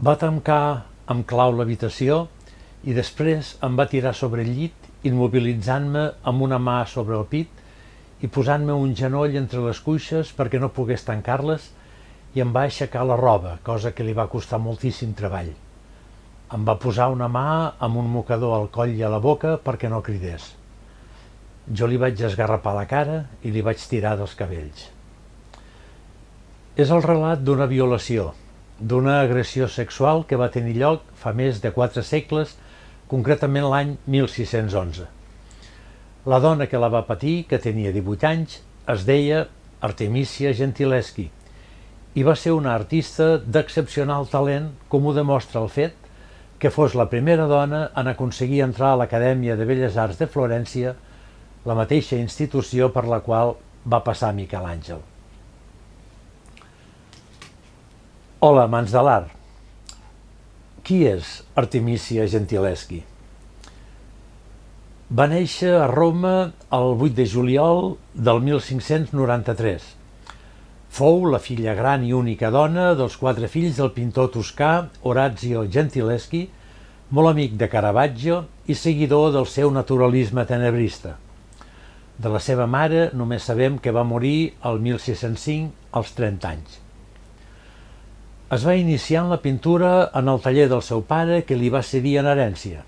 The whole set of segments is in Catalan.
Va tancar amb clau l'habitació i després em va tirar sobre el llit, immobilitzant-me amb una mà sobre el pit i posant-me un genoll entre les cuixes perquè no pogués tancar-les i em va aixecar la roba, cosa que li va costar moltíssim treball. Em va posar una mà amb un mocador al coll i a la boca perquè no cridés. Jo li vaig esgarrapar la cara i li vaig tirar dels cabells. És el relat d'una violació, d'una agressió sexual que va tenir lloc fa més de quatre segles, concretament l'any 1611. La dona que la va patir, que tenia 18 anys, es deia Artemisia Gentileschi i va ser una artista d'excepcional talent, com ho demostra el fet que fos la primera dona en aconseguir entrar a l'Acadèmia de Belles Arts de Florència, la mateixa institució per la qual va passar Miquel Àngel. Hola, mans de l'art. Qui és Artemisia Gentileschi? Va néixer a Roma el 8 de juliol del 1593. Fou la filla gran i única dona dels quatre fills del pintor toscà Orazio Gentileschi, molt amic de Caravaggio i seguidor del seu naturalisme tenebrista. De la seva mare només sabem que va morir el 1605 als 30 anys. Es va iniciar en la pintura en el taller del seu pare que li va cedir en herència.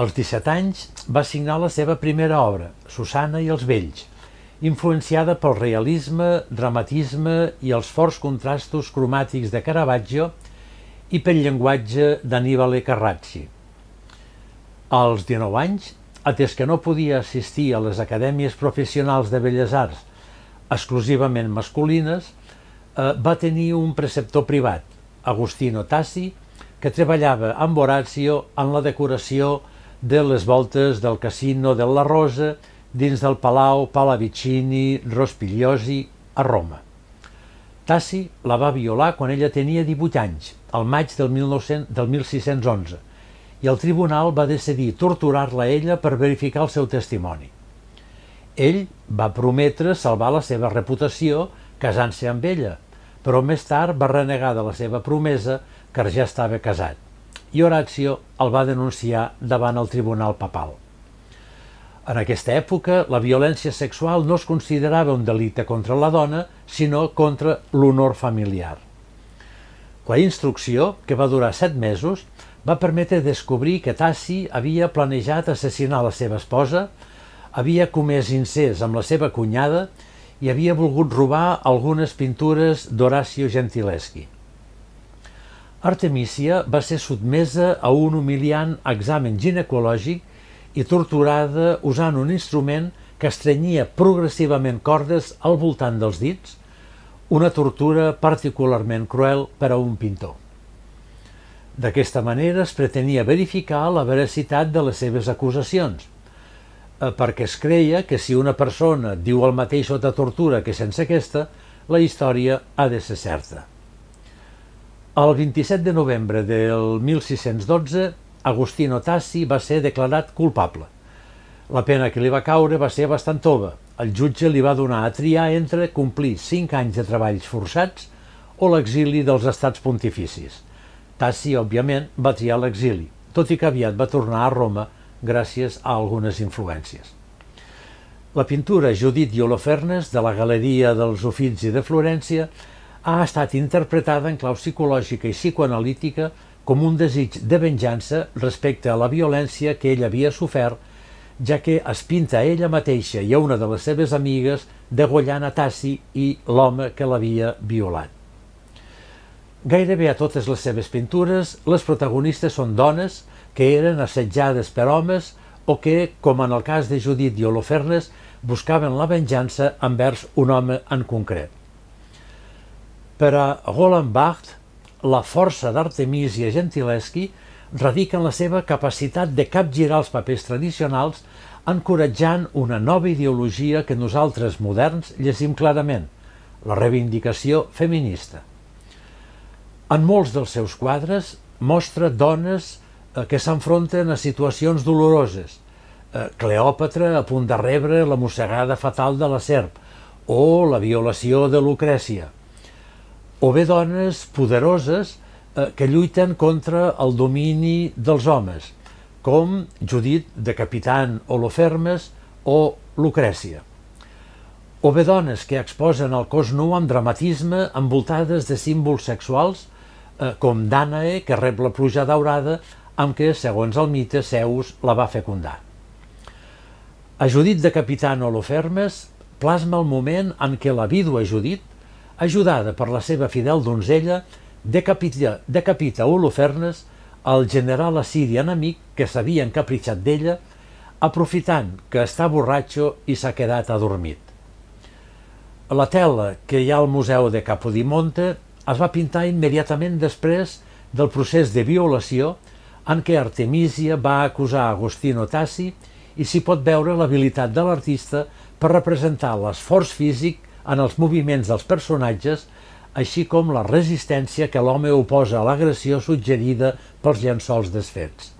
Als 17 anys va signar la seva primera obra, Susana i els vells, influenciada pel realisme, dramatisme i els forts contrastos cromàtics de Caravaggio i pel llenguatge d'Annibale Carracci. Als 19 anys, atès que no podia assistir a les acadèmies professionals de belles arts exclusivament masculines, va tenir un preceptor privat, Agustino Tassi, que treballava amb Horacio en la decoració de les voltes del Casino de la Rosa dins del Palau Pallavicini Rospigliosi a Roma. Tassi la va violar quan ella tenia 18 anys, al maig del, 1900, del 1611, i el tribunal va decidir torturar-la ella per verificar el seu testimoni. Ell va prometre salvar la seva reputació casant-se amb ella, però més tard va renegar de la seva promesa que ja estava casat i Horatio el va denunciar davant el tribunal papal. En aquesta època, la violència sexual no es considerava un delicte contra la dona, sinó contra l'honor familiar. La instrucció, que va durar set mesos, va permetre descobrir que Tassi havia planejat assassinar la seva esposa, havia comès incés amb la seva cunyada i havia volgut robar algunes pintures d'Horacio Gentileschi. Artemisia va ser sotmesa a un humiliant examen ginecològic i torturada usant un instrument que estrenyia progressivament cordes al voltant dels dits, una tortura particularment cruel per a un pintor. D'aquesta manera es pretenia verificar la veracitat de les seves acusacions, perquè es creia que si una persona diu el mateix sota tortura que sense aquesta, la història ha de ser certa. El 27 de novembre del 1612, Agustino Tassi va ser declarat culpable. La pena que li va caure va ser bastant tova. El jutge li va donar a triar entre complir 5 anys de treballs forçats o l'exili dels estats pontificis. Tassi, òbviament, va triar l'exili, tot i que aviat va tornar a Roma gràcies a algunes influències. La pintura Judit i Holofernes de la Galeria dels Uffizi de Florència ha estat interpretada en clau psicològica i psicoanalítica com un desig de venjança respecte a la violència que ell havia sofert, ja que es pinta a ella mateixa i a una de les seves amigues degollant a Tassi i l'home que l'havia violat. Gairebé a totes les seves pintures, les protagonistes són dones que eren assetjades per homes o que, com en el cas de Judit i Holofernes, buscaven la venjança envers un home en concret. Per a Roland Barthes, la força d'Artemisia Gentileschi radica en la seva capacitat de capgirar els papers tradicionals encoratjant una nova ideologia que nosaltres moderns llegim clarament, la reivindicació feminista. En molts dels seus quadres mostra dones que s'enfronten a situacions doloroses. Eh, Cleòpatra a punt de rebre la mossegada fatal de la serp o la violació de Lucrècia. O bé dones poderoses eh, que lluiten contra el domini dels homes, com Judit de Capitan Holofermes o Lucrècia. O bé dones que exposen el cos nu amb dramatisme envoltades de símbols sexuals, eh, com Dànae, que rep la pluja daurada, amb què, segons el mite, Zeus la va fecundar. A Judit de Capitan Holofermes plasma el moment en què la vídua Judit, ajudada per la seva fidel donzella, decapita, decapita Holofernes, el general assiri enemic que s'havia encapritxat d'ella, aprofitant que està borratxo i s'ha quedat adormit. La tela que hi ha al Museu de Capodimonte es va pintar immediatament després del procés de violació en què Artemisia va acusar Agostino Tassi i s'hi pot veure l'habilitat de l'artista per representar l'esforç físic en els moviments dels personatges, així com la resistència que l'home oposa a l'agressió suggerida pels llençols desfets.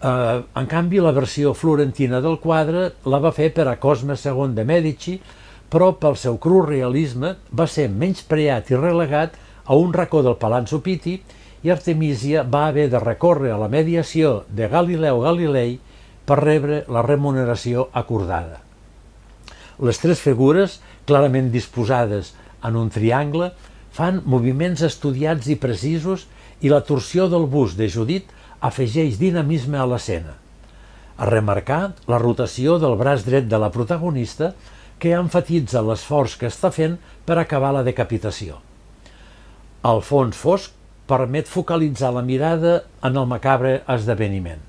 Eh, en canvi, la versió florentina del quadre la va fer per a Cosme II de Medici, però pel seu cru realisme va ser menyspreat i relegat a un racó del Palazzo Pitti i Artemisia va haver de recórrer a la mediació de Galileu Galilei per rebre la remuneració acordada. Les tres figures, clarament disposades en un triangle, fan moviments estudiats i precisos i la torsió del bust de Judit afegeix dinamisme a l'escena. A remarcar la rotació del braç dret de la protagonista que enfatitza l'esforç que està fent per acabar la decapitació. El fons fosc permet focalitzar la mirada en el macabre esdeveniment.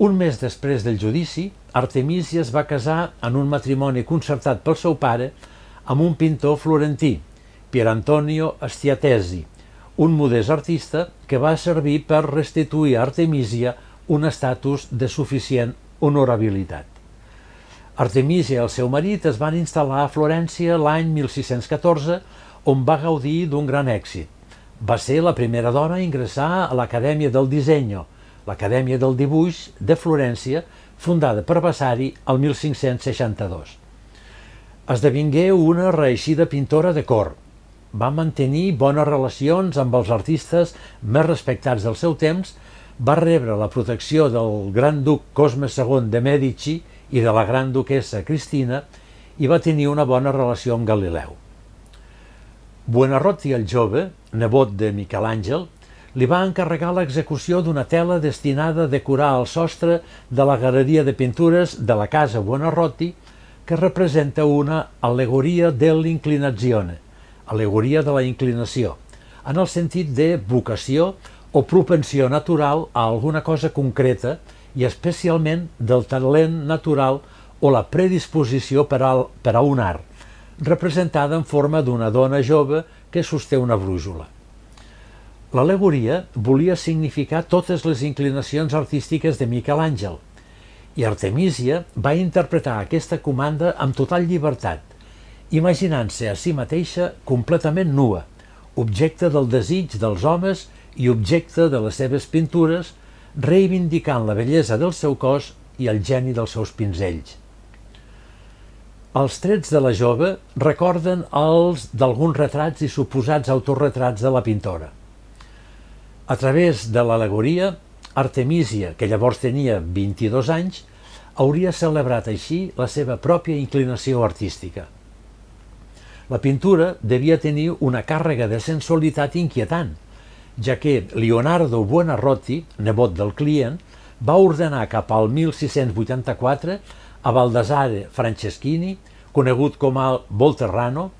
Un mes després del judici, Artemisia es va casar en un matrimoni concertat pel seu pare amb un pintor florentí, Pier Antonio Stiatesi, un modest artista que va servir per restituir a Artemisia un estatus de suficient honorabilitat. Artemisia i el seu marit es van instal·lar a Florència l'any 1614, on va gaudir d'un gran èxit. Va ser la primera dona a ingressar a l'Acadèmia del Dissenyo, l'Acadèmia del Dibuix de Florència, fundada per Vasari el 1562. Esdevingué una reeixida pintora de cor, va mantenir bones relacions amb els artistes més respectats del seu temps, va rebre la protecció del gran duc Cosme II de Medici i de la gran duquessa Cristina i va tenir una bona relació amb Galileu. Buonarroti el jove, nebot de Miquel Àngel, li va encarregar l'execució d'una tela destinada a decorar el sostre de la galeria de pintures de la casa Buonarroti, que representa una al·legoria de l'inclinazione, alegoria de la inclinació, en el sentit de vocació o propensió natural a alguna cosa concreta i especialment del talent natural o la predisposició per, al, per a un art, representada en forma d'una dona jove que sosté una brújula. L'alegoria volia significar totes les inclinacions artístiques de Miquel Àngel, i Artemisia va interpretar aquesta comanda amb total llibertat, imaginant-se a si mateixa completament nua, objecte del desig dels homes i objecte de les seves pintures, reivindicant la bellesa del seu cos i el geni dels seus pinzells. Els trets de la jove recorden els d'alguns retrats i suposats autorretrats de la pintora. A través de l'alegoria, Artemisia, que llavors tenia 22 anys, hauria celebrat així la seva pròpia inclinació artística. La pintura devia tenir una càrrega de sensualitat inquietant, ja que Leonardo Buonarroti, nebot del client, va ordenar cap al 1684 a Baldassare Franceschini, conegut com a Volterrano,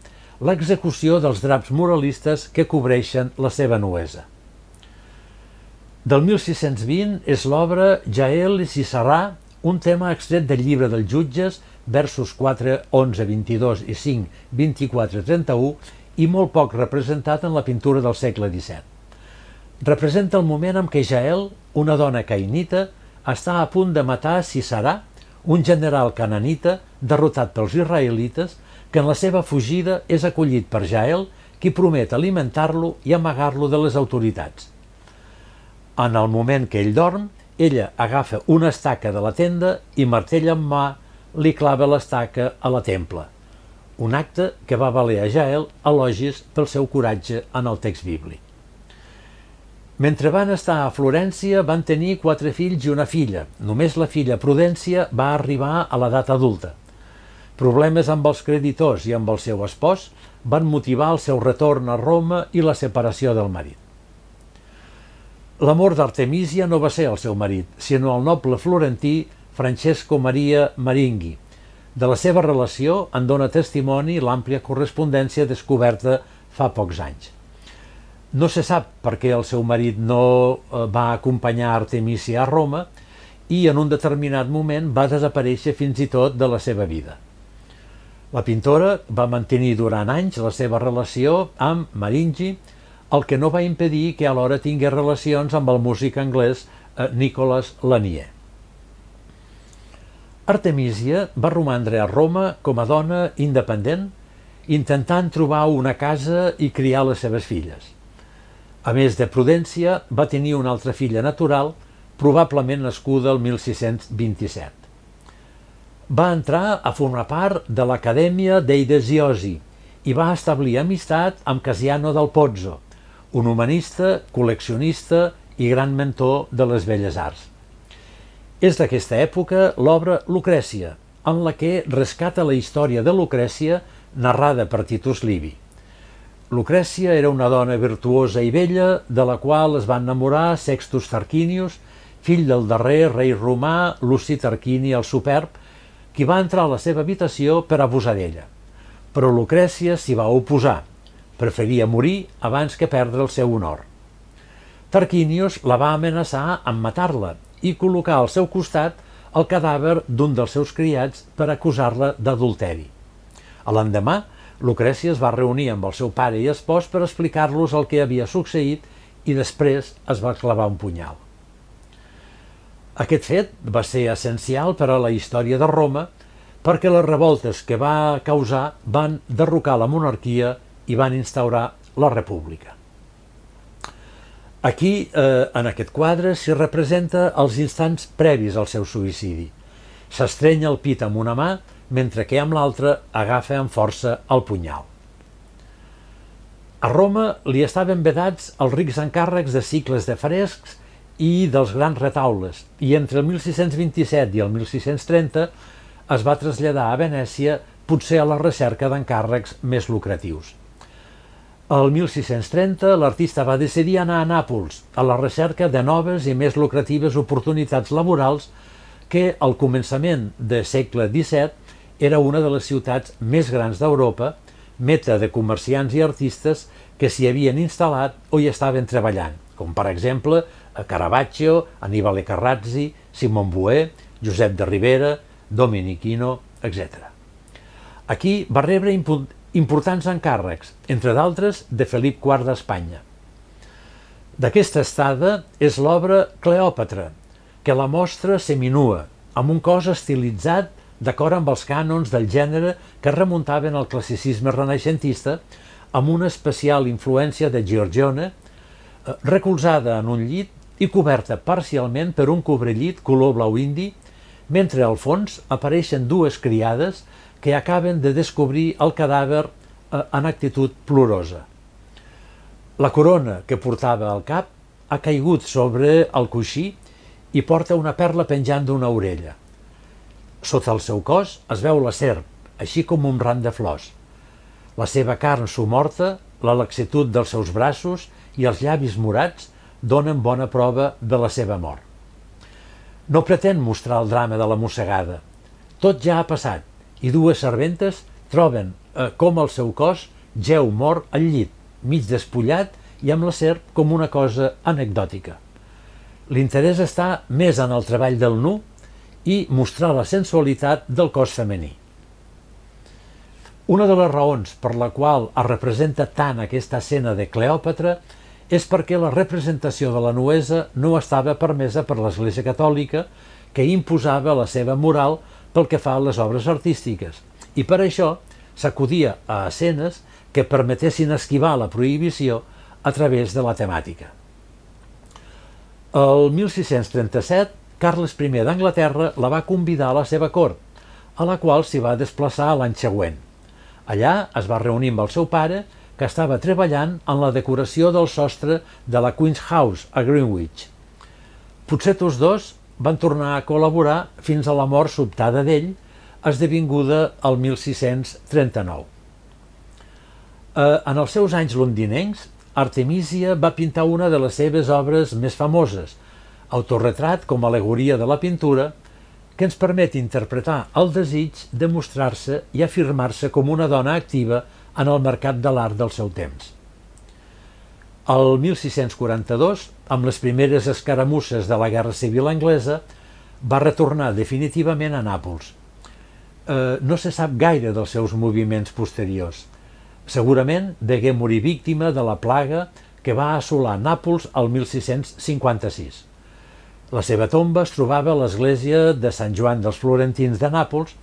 l'execució dels draps moralistes que cobreixen la seva nuesa. Del 1620 és l'obra Jael i Cissarà, un tema extret del llibre dels jutges versos 4, 11, 22 i 5, 24, 31 i molt poc representat en la pintura del segle XVII. Representa el moment en què Jael, una dona cainita, està a punt de matar Sisarà, un general cananita derrotat pels israelites, que en la seva fugida és acollit per Jael, qui promet alimentar-lo i amagar-lo de les autoritats. En el moment que ell dorm, ella agafa una estaca de la tenda i martella en mà li clava l'estaca a la templa. un acte que va valer a Jael elogis pel seu coratge en el text bíblic. Mentre van estar a Florència van tenir quatre fills i una filla. Només la filla Prudència va arribar a l'edat adulta. Problemes amb els creditors i amb el seu espòs van motivar el seu retorn a Roma i la separació del marit. L'amor d'Artemisia no va ser el seu marit, sinó el noble florentí Francesco Maria Maringhi. De la seva relació en dona testimoni l'àmplia correspondència descoberta fa pocs anys. No se sap per què el seu marit no eh, va acompanyar Artemisia a Roma i en un determinat moment va desaparèixer fins i tot de la seva vida. La pintora va mantenir durant anys la seva relació amb Maringhi, el que no va impedir que alhora tingués relacions amb el músic anglès eh, Nicolas Lanier. Artemisia va romandre a Roma com a dona independent, intentant trobar una casa i criar les seves filles. A més de Prudència, va tenir una altra filla natural, probablement nascuda el 1627. Va entrar a formar part de l'Acadèmia d'Eidesiosi i va establir amistat amb Casiano del Pozzo, un humanista, col·leccionista i gran mentor de les belles arts. És d'aquesta època l'obra Lucrècia, en la que rescata la història de Lucrècia narrada per Titus Livi. Lucrècia era una dona virtuosa i bella de la qual es va enamorar Sextus Tarquinius, fill del darrer rei romà Luci Tarquini el Superb, qui va entrar a la seva habitació per abusar d'ella. Però Lucrècia s'hi va oposar Preferia morir abans que perdre el seu honor. Tarquinius la va amenaçar amb matar-la i col·locar al seu costat el cadàver d'un dels seus criats per acusar-la d'adulteri. A l'endemà, Lucrècia es va reunir amb el seu pare i espòs per explicar-los el que havia succeït i després es va clavar un punyal. Aquest fet va ser essencial per a la història de Roma perquè les revoltes que va causar van derrocar la monarquia i van instaurar la república. Aquí, eh, en aquest quadre, s'hi representa els instants previs al seu suïcidi. S'estrenya el pit amb una mà, mentre que amb l'altra agafa amb força el punyal. A Roma li estaven vedats els rics encàrrecs de cicles de frescs i dels grans retaules, i entre el 1627 i el 1630 es va traslladar a Venècia potser a la recerca d'encàrrecs més lucratius. El 1630 l'artista va decidir anar a Nàpols a la recerca de noves i més lucratives oportunitats laborals que al començament del segle XVII era una de les ciutats més grans d'Europa, meta de comerciants i artistes que s'hi havien instal·lat o hi estaven treballant, com per exemple Caravaggio, Annibale Carrazzi, Simon Bouet, Josep de Rivera, Dominiquino, etc. Aquí va rebre importants encàrrecs, entre d'altres de Felip IV d'Espanya. D'aquesta estada és l'obra Cleòpatra, que la mostra seminua, amb un cos estilitzat d'acord amb els cànons del gènere que remuntaven al classicisme renaixentista, amb una especial influència de Giorgione, eh, recolzada en un llit i coberta parcialment per un cobrellit color blau indi, mentre al fons apareixen dues criades que acaben de descobrir el cadàver eh, en actitud plorosa. La corona que portava al cap ha caigut sobre el coixí i porta una perla penjant d'una orella. Sota el seu cos es veu la serp, així com un ram de flors. La seva carn somorta, la laxitud dels seus braços i els llavis morats donen bona prova de la seva mort. No pretén mostrar el drama de la mossegada. Tot ja ha passat i dues serventes troben eh, com el seu cos geu mort al llit, mig despullat i amb la serp com una cosa anecdòtica. L'interès està més en el treball del nu i mostrar la sensualitat del cos femení. Una de les raons per la qual es representa tant aquesta escena de Cleòpatra és perquè la representació de la nuesa no estava permesa per l'Església Catòlica, que imposava la seva moral pel que fa a les obres artístiques, i per això s'acudia a escenes que permetessin esquivar la prohibició a través de la temàtica. El 1637, Carles I d'Anglaterra la va convidar a la seva cort, a la qual s'hi va desplaçar l'any següent. Allà es va reunir amb el seu pare, que estava treballant en la decoració del sostre de la Queen's House a Greenwich. Potser tots dos van tornar a col·laborar fins a la mort sobtada d'ell, esdevinguda el 1639. Eh, en els seus anys londinencs, Artemisia va pintar una de les seves obres més famoses, autorretrat com a alegoria de la pintura, que ens permet interpretar el desig de mostrar-se i afirmar-se com una dona activa en el mercat de l'art del seu temps. El 1642, amb les primeres escaramusses de la Guerra Civil Anglesa, va retornar definitivament a Nàpols. Eh, no se sap gaire dels seus moviments posteriors. Segurament degué morir víctima de la plaga que va assolar Nàpols el 1656. La seva tomba es trobava a l'església de Sant Joan dels Florentins de Nàpols,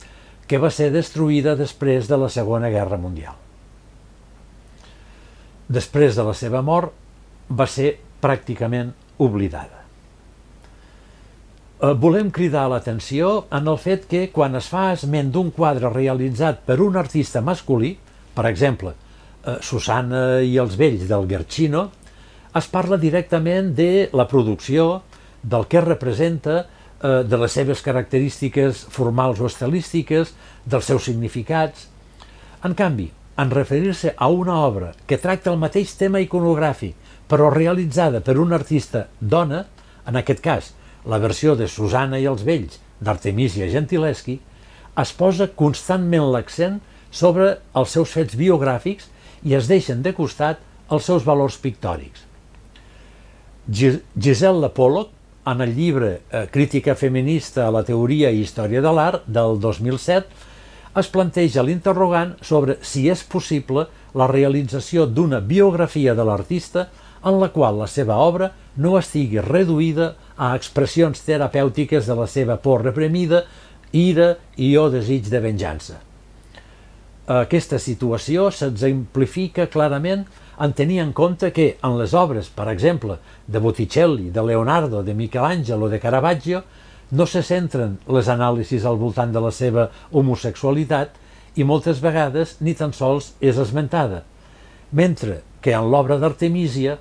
que va ser destruïda després de la Segona Guerra Mundial. Després de la seva mort, va ser pràcticament oblidada. Eh, volem cridar l'atenció en el fet que quan es fa esment d'un quadre realitzat per un artista masculí, per exemple, eh, Susana i els vells del Guercino, es parla directament de la producció, del que representa, eh, de les seves característiques formals o estilístiques, dels seus significats. En canvi, en referir-se a una obra que tracta el mateix tema iconogràfic, però realitzada per un artista dona, en aquest cas, la versió de Susana i els vells d'Artemisia Gentileschi, es posa constantment l'accent sobre els seus fets biogràfics i es deixen de costat els seus valors pictòrics. Giselle Pollock en el llibre eh, Crítica feminista a la teoria i història de l'art del 2007 es planteja l'interrogant sobre si és possible la realització d'una biografia de l'artista en la qual la seva obra no estigui reduïda a expressions terapèutiques de la seva por reprimida, ira i o desig de venjança. Aquesta situació s'exemplifica clarament en tenir en compte que en les obres, per exemple, de Botticelli, de Leonardo, de Michelangelo de Caravaggio, no se centren les anàlisis al voltant de la seva homosexualitat i moltes vegades ni tan sols és esmentada, mentre que en l'obra d'Artemisia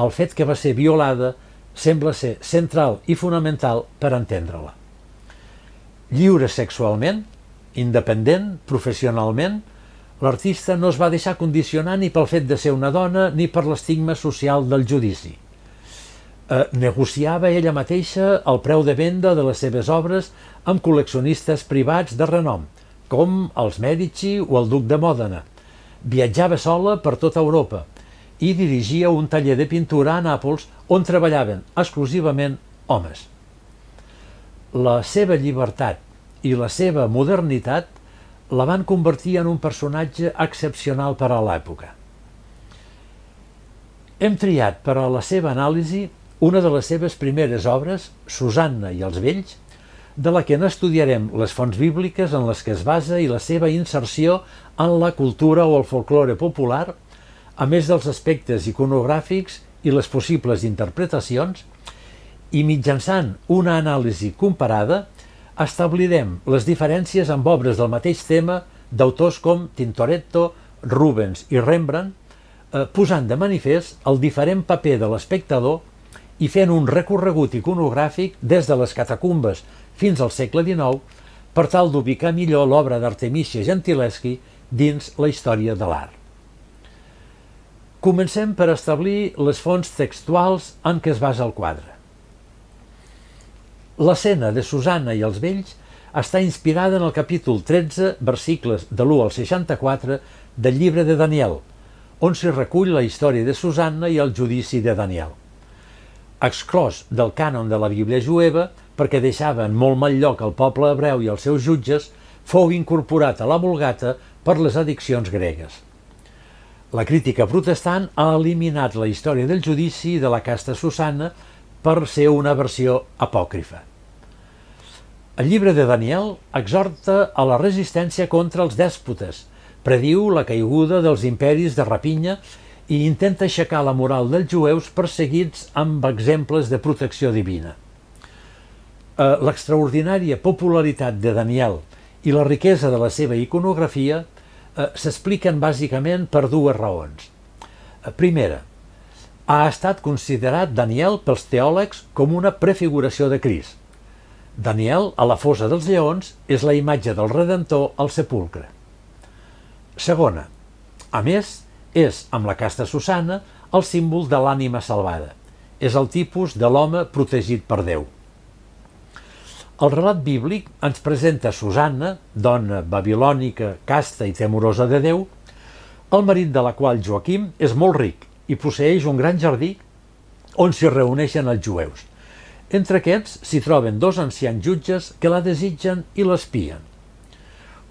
el fet que va ser violada sembla ser central i fonamental per entendre-la. Lliure sexualment, independent, professionalment, L'artista no es va deixar condicionar ni pel fet de ser una dona ni per l'estigma social del judici. Eh, negociava ella mateixa el preu de venda de les seves obres amb col·leccionistes privats de renom, com els Medici o el duc de Mòdena. Viatjava sola per tota Europa i dirigia un taller de pintura a Nàpols on treballaven exclusivament homes. La seva llibertat i la seva modernitat la van convertir en un personatge excepcional per a l'època. Hem triat per a la seva anàlisi una de les seves primeres obres, Susanna i els vells, de la que n'estudiarem les fonts bíbliques en les que es basa i la seva inserció en la cultura o el folklore popular, a més dels aspectes iconogràfics i les possibles interpretacions, i mitjançant una anàlisi comparada establirem les diferències amb obres del mateix tema d'autors com Tintoretto, Rubens i Rembrandt, eh, posant de manifest el diferent paper de l'espectador i fent un recorregut iconogràfic des de les catacumbes fins al segle XIX per tal d'ubicar millor l'obra d'Artemisia Gentileschi dins la història de l'art. Comencem per establir les fonts textuals en què es basa el quadre. L'escena de Susana i els vells està inspirada en el capítol 13, versicles de l'1 al 64 del llibre de Daniel, on s'hi recull la història de Susanna i el judici de Daniel. Exclòs del cànon de la Bíblia jueva, perquè deixava en molt mal lloc el poble hebreu i els seus jutges, fou incorporat a la Vulgata per les addiccions gregues. La crítica protestant ha eliminat la història del judici de la casta Susanna per ser una versió apòcrifa. El llibre de Daniel exhorta a la resistència contra els dèspotes, prediu la caiguda dels imperis de rapinya i intenta aixecar la moral dels jueus perseguits amb exemples de protecció divina. Eh, l'extraordinària popularitat de Daniel i la riquesa de la seva iconografia eh, s'expliquen bàsicament per dues raons. Eh, primera, ha estat considerat Daniel pels teòlegs com una prefiguració de Crist. Daniel, a la fosa dels lleons, és la imatge del Redentor al sepulcre. Segona, a més, és, amb la casta Susana, el símbol de l'ànima salvada. És el tipus de l'home protegit per Déu. El relat bíblic ens presenta Susanna, dona babilònica, casta i temorosa de Déu, el marit de la qual Joaquim és molt ric i posseeix un gran jardí on s'hi reuneixen els jueus. Entre aquests s'hi troben dos ancians jutges que la desitgen i l'espien.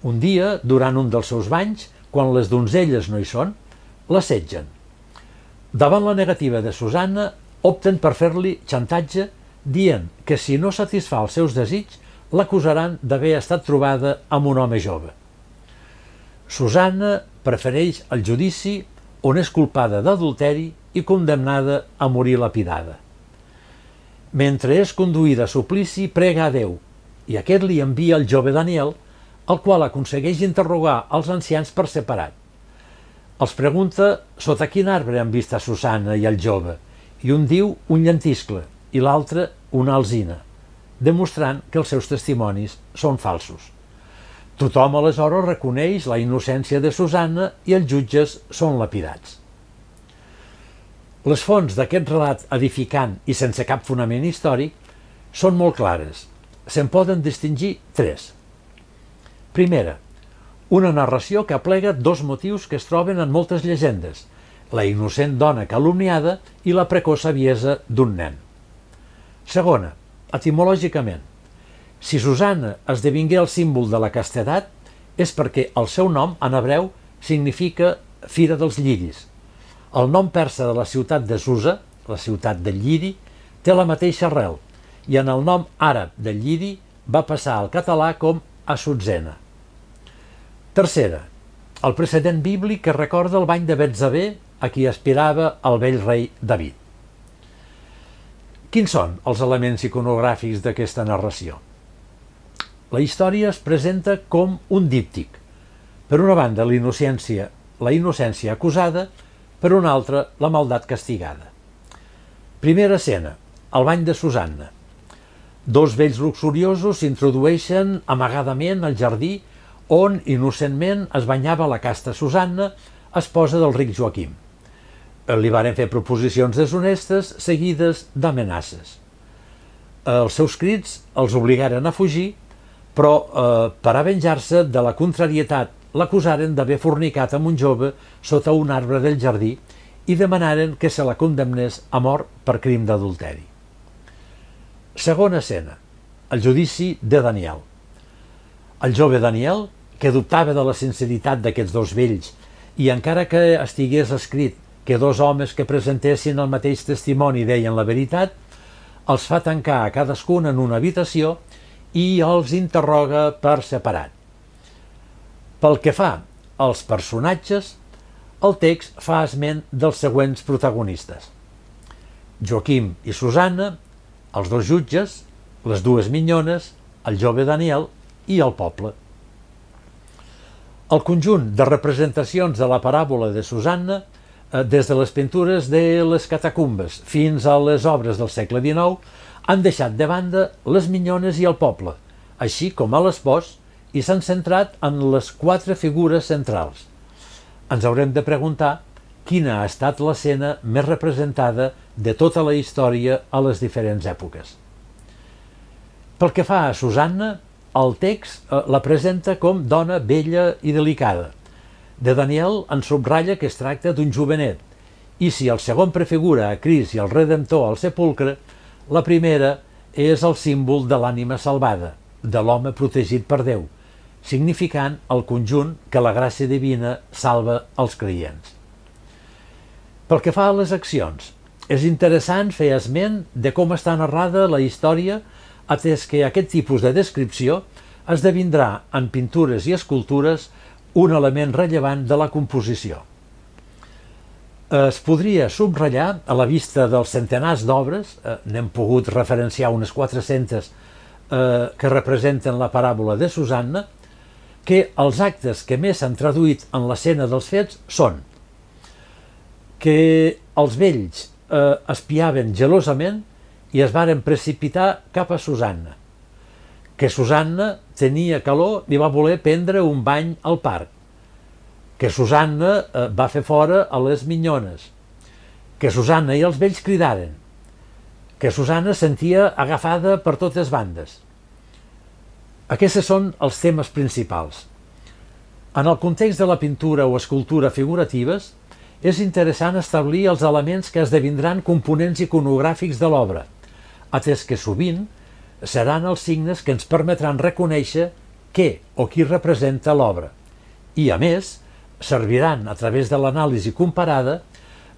Un dia, durant un dels seus banys, quan les donzelles no hi són, l'assetgen. Davant la negativa de Susanna, opten per fer-li xantatge dient que si no satisfà els seus desigs, l'acusaran d'haver estat trobada amb un home jove. Susanna prefereix el judici on és culpada d'adulteri i condemnada a morir lapidada. Mentre és conduïda a suplici, prega a Déu i aquest li envia el jove Daniel, el qual aconsegueix interrogar els ancians per separat. Els pregunta sota quin arbre han vist a Susanna i el jove, i un diu un llentiscle, i l'altre una alzina, demostrant que els seus testimonis són falsos. Tothom aleshores reconeix la innocència de Susanna i els jutges són lapidats. Les fonts d'aquest relat edificant i sense cap fonament històric són molt clares. Se'n poden distingir tres. Primera, una narració que aplega dos motius que es troben en moltes llegendes, la innocent dona calumniada i la precoç saviesa d'un nen. Segona, etimològicament, si Susana esdevingué el símbol de la castedat és perquè el seu nom, en hebreu, significa Fira dels Lliris. El nom persa de la ciutat de Susa, la ciutat del Lliri, té la mateixa arrel i en el nom àrab del Lliri va passar al català com Asutzena. Tercera, el precedent bíblic que recorda el bany de Betzabé a qui aspirava el vell rei David. Quins són els elements iconogràfics d'aquesta narració? La història es presenta com un díptic. Per una banda, la innocència, la innocència acusada, per una altra, la maldat castigada. Primera escena, el bany de Susanna. Dos vells luxuriosos s'introdueixen amagadament al jardí on innocentment es banyava la casta Susanna, esposa del ric Joaquim li varen fer proposicions deshonestes seguides d'amenaces. Els seus crits els obligaren a fugir, però eh, per a venjar-se de la contrarietat l'acusaren d'haver fornicat amb un jove sota un arbre del jardí i demanaren que se la condemnés a mort per crim d'adulteri. Segona escena, el judici de Daniel. El jove Daniel, que dubtava de la sinceritat d'aquests dos vells i encara que estigués escrit que dos homes que presentessin el mateix testimoni deien la veritat, els fa tancar a cadascun en una habitació i els interroga per separat. Pel que fa als personatges, el text fa esment dels següents protagonistes. Joaquim i Susanna, els dos jutges, les dues minyones, el jove Daniel i el poble. El conjunt de representacions de la paràbola de Susanna Eh, des de les pintures de les catacumbes fins a les obres del segle XIX, han deixat de banda les minyones i el poble, així com a l'espòs, i s'han centrat en les quatre figures centrals. Ens haurem de preguntar quina ha estat l'escena més representada de tota la història a les diferents èpoques. Pel que fa a Susanna, el text eh, la presenta com dona vella i delicada, de Daniel en subratlla que es tracta d'un jovenet, i si el segon prefigura a Cris i el Redemptor al sepulcre, la primera és el símbol de l'ànima salvada, de l'home protegit per Déu, significant el conjunt que la gràcia divina salva els creients. Pel que fa a les accions, és interessant fer esment de com està narrada la història atès que aquest tipus de descripció esdevindrà en pintures i escultures un element rellevant de la composició. Es podria subratllar, a la vista dels centenars d'obres, eh, n'hem pogut referenciar unes 400 eh, que representen la paràbola de Susanna, que els actes que més s'han traduït en l'escena dels fets són que els vells eh, espiaven gelosament i es varen precipitar cap a Susanna, que Susanna tenia calor i va voler prendre un bany al parc, que Susanna eh, va fer fora a les minyones, que Susanna i els vells cridaren, que Susanna sentia agafada per totes bandes. Aquests són els temes principals. En el context de la pintura o escultura figuratives, és interessant establir els elements que esdevindran components iconogràfics de l'obra, atès que sovint seran els signes que ens permetran reconèixer què o qui representa l'obra i, a més, serviran a través de l'anàlisi comparada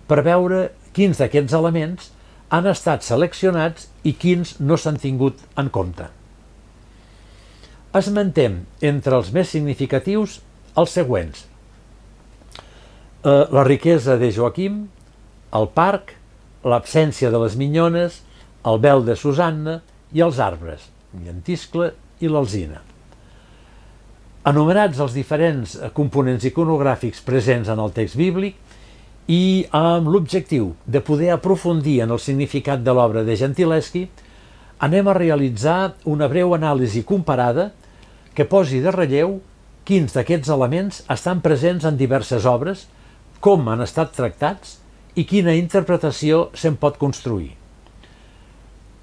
per veure quins d'aquests elements han estat seleccionats i quins no s'han tingut en compte. Esmentem entre els més significatius els següents. Eh, la riquesa de Joaquim, el parc, l'absència de les minyones, el vel de Susanna i els arbres, llentiscle i l'alzina. Enumerats els diferents components iconogràfics presents en el text bíblic, i amb l'objectiu de poder aprofundir en el significat de l'obra de Gentileschi, anem a realitzar una breu anàlisi comparada que posi de relleu quins d'aquests elements estan presents en diverses obres, com han estat tractats i quina interpretació se'n pot construir.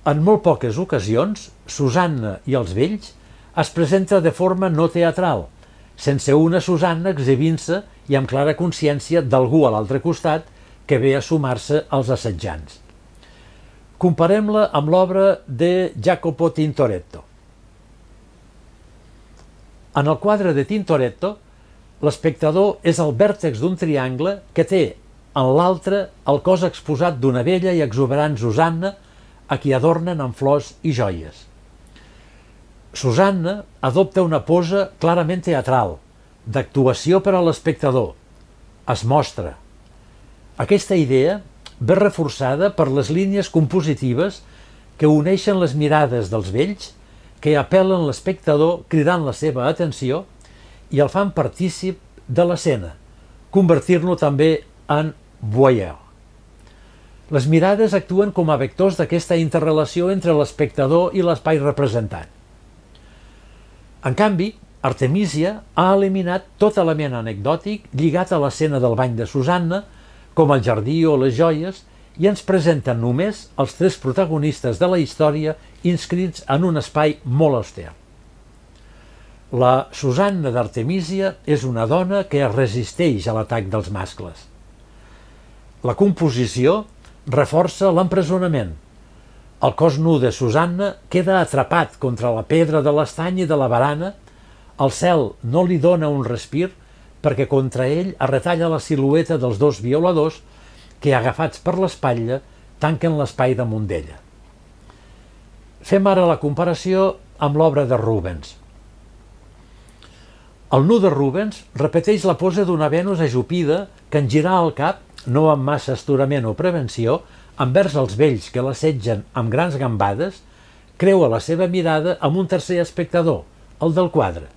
En molt poques ocasions, Susanna i els vells es presenta de forma no teatral, sense una Susanna exhibint-se i amb clara consciència d'algú a l'altre costat que ve a sumar-se als assetjants. Comparem-la amb l'obra de Jacopo Tintoretto. En el quadre de Tintoretto, l'espectador és el vèrtex d'un triangle que té en l'altre el cos exposat d'una vella i exuberant Susanna a qui adornen amb flors i joies. Susanna adopta una posa clarament teatral, d'actuació per a l'espectador. Es mostra. Aquesta idea ve reforçada per les línies compositives que uneixen les mirades dels vells, que apel·len l'espectador cridant la seva atenció i el fan partícip de l'escena, convertir-lo també en voyeur. Les mirades actuen com a vectors d'aquesta interrelació entre l'espectador i l'espai representat. En canvi, Artemisia ha eliminat tot element anecdòtic lligat a l'escena del bany de Susanna, com el jardí o les joies, i ens presenten només els tres protagonistes de la història inscrits en un espai molt auster. La Susanna d'Artemisia és una dona que es resisteix a l'atac dels mascles. La composició reforça l'empresonament. El cos nu de Susanna queda atrapat contra la pedra de l'estany i de la barana el cel no li dona un respir perquè contra ell es retalla la silueta dels dos violadors que, agafats per l'espatlla, tanquen l'espai damunt d'ella. Fem ara la comparació amb l'obra de Rubens. El nu de Rubens repeteix la pose d'una Venus ajupida que en girar el cap, no amb massa esturament o prevenció, envers els vells que l'assetgen amb grans gambades, creua la seva mirada amb un tercer espectador, el del quadre.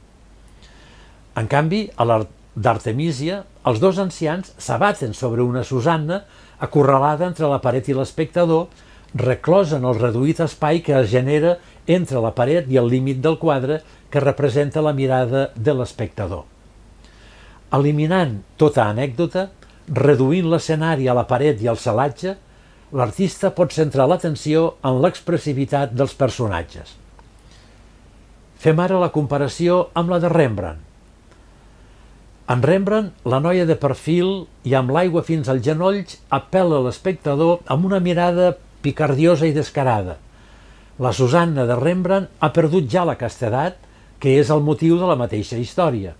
En canvi, a l'art d'Artemisia, els dos ancians s'abaten sobre una Susanna acorralada entre la paret i l'espectador, reclosa en el reduït espai que es genera entre la paret i el límit del quadre que representa la mirada de l'espectador. Eliminant tota anècdota, reduint l'escenari a la paret i al celatge, l'artista pot centrar l'atenció en l'expressivitat dels personatges. Fem ara la comparació amb la de Rembrandt. En Rembrandt, la noia de perfil i amb l'aigua fins als genolls apel·la l'espectador amb una mirada picardiosa i descarada. La Susanna de Rembrandt ha perdut ja la castedat, que és el motiu de la mateixa història.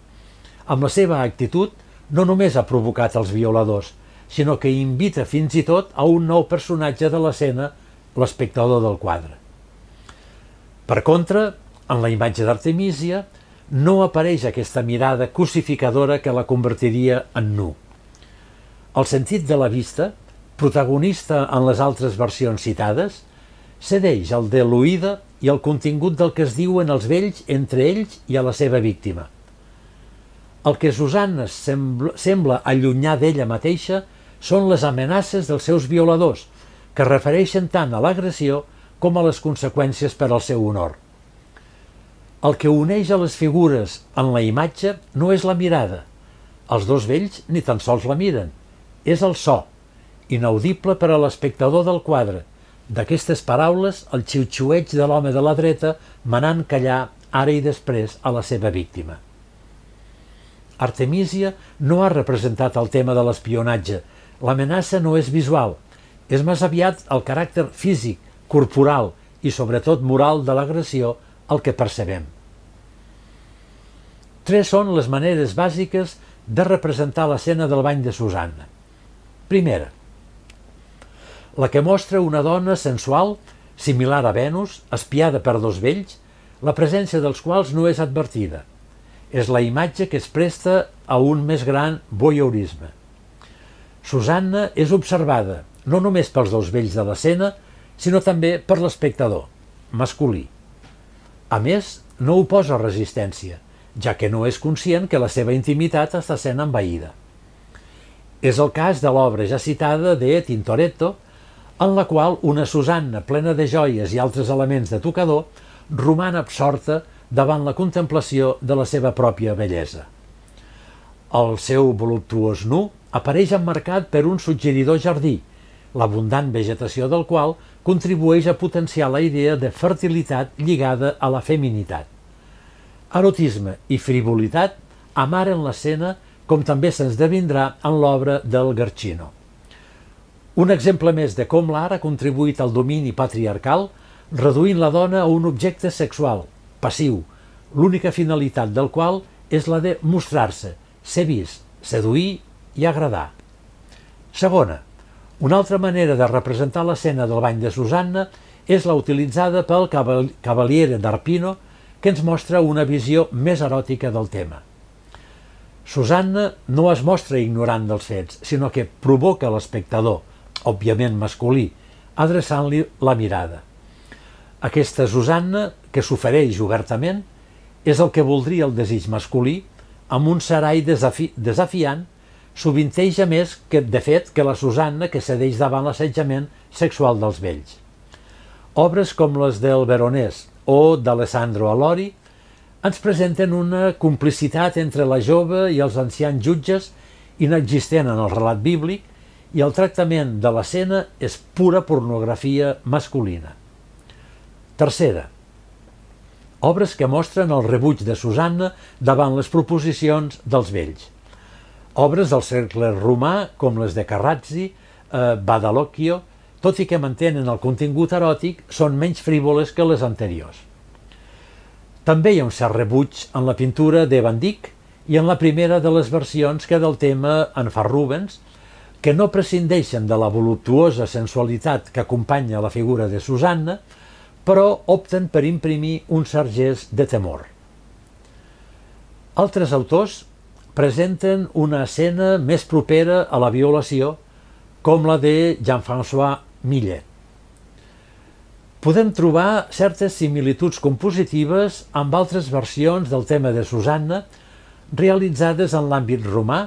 Amb la seva actitud, no només ha provocat els violadors, sinó que invita fins i tot a un nou personatge de l'escena, l'espectador del quadre. Per contra, en la imatge d'Artemisia, no apareix aquesta mirada cosificadora que la convertiria en nu. El sentit de la vista, protagonista en les altres versions citades, cedeix al de l'oïda i el contingut del que es diuen els vells entre ells i a la seva víctima. El que Susanna sembla allunyar d'ella mateixa són les amenaces dels seus violadors, que refereixen tant a l'agressió com a les conseqüències per al seu honor. El que uneix a les figures en la imatge no és la mirada. Els dos vells ni tan sols la miren. És el so, inaudible per a l'espectador del quadre. D'aquestes paraules, el xiu-xiueig de l'home de la dreta manant callar ara i després a la seva víctima. Artemisia no ha representat el tema de l'espionatge. L'amenaça no és visual, és més aviat el caràcter físic, corporal i sobretot moral de l'agressió el que percebem. Tres són les maneres bàsiques de representar l'escena del bany de Susanna. Primera, la que mostra una dona sensual, similar a Venus, espiada per dos vells, la presència dels quals no és advertida. És la imatge que es presta a un més gran voyeurisme. Susanna és observada, no només pels dos vells de l'escena, sinó també per l'espectador, masculí. A més, no oposa resistència, ja que no és conscient que la seva intimitat està sent envaïda. És el cas de l'obra ja citada de Tintoretto, en la qual una Susanna plena de joies i altres elements de tocador roman absorta davant la contemplació de la seva pròpia bellesa. El seu voluptuós nu apareix emmarcat per un suggeridor jardí, l'abundant vegetació del qual contribueix a potenciar la idea de fertilitat lligada a la feminitat. Erotisme i frivolitat amaren l'escena com també se'ns devindrà en l'obra del Garcino. Un exemple més de com l'art ha contribuït al domini patriarcal, reduint la dona a un objecte sexual, passiu, l'única finalitat del qual és la de mostrar-se, ser vist, seduir i agradar. Segona, una altra manera de representar l'escena del bany de Susanna és la utilitzada pel Cavaliere d'Arpino, que ens mostra una visió més eròtica del tema. Susanna no es mostra ignorant dels fets, sinó que provoca l'espectador, òbviament masculí, adreçant-li la mirada. Aquesta Susanna, que s'ofereix obertament, és el que voldria el desig masculí, amb un serai desafi desafiant, sovinteja més que, de fet, que la Susanna que cedeix davant l'assetjament sexual dels vells. Obres com les del Veronès o d'Alessandro Alori ens presenten una complicitat entre la jove i els ancians jutges inexistent en el relat bíblic i el tractament de l'escena és pura pornografia masculina. Tercera, obres que mostren el rebuig de Susanna davant les proposicions dels vells. Obres del cercle romà, com les de Carrazzi, eh, Badalocchio, tot i que mantenen el contingut eròtic, són menys frívoles que les anteriors. També hi ha un cert rebuig en la pintura de Van Dyck i en la primera de les versions que del tema en fa Rubens, que no prescindeixen de la voluptuosa sensualitat que acompanya la figura de Susanna, però opten per imprimir un sargès de temor. Altres autors presenten una escena més propera a la violació, com la de Jean-François Millet. Podem trobar certes similituds compositives amb altres versions del tema de Susanna realitzades en l'àmbit romà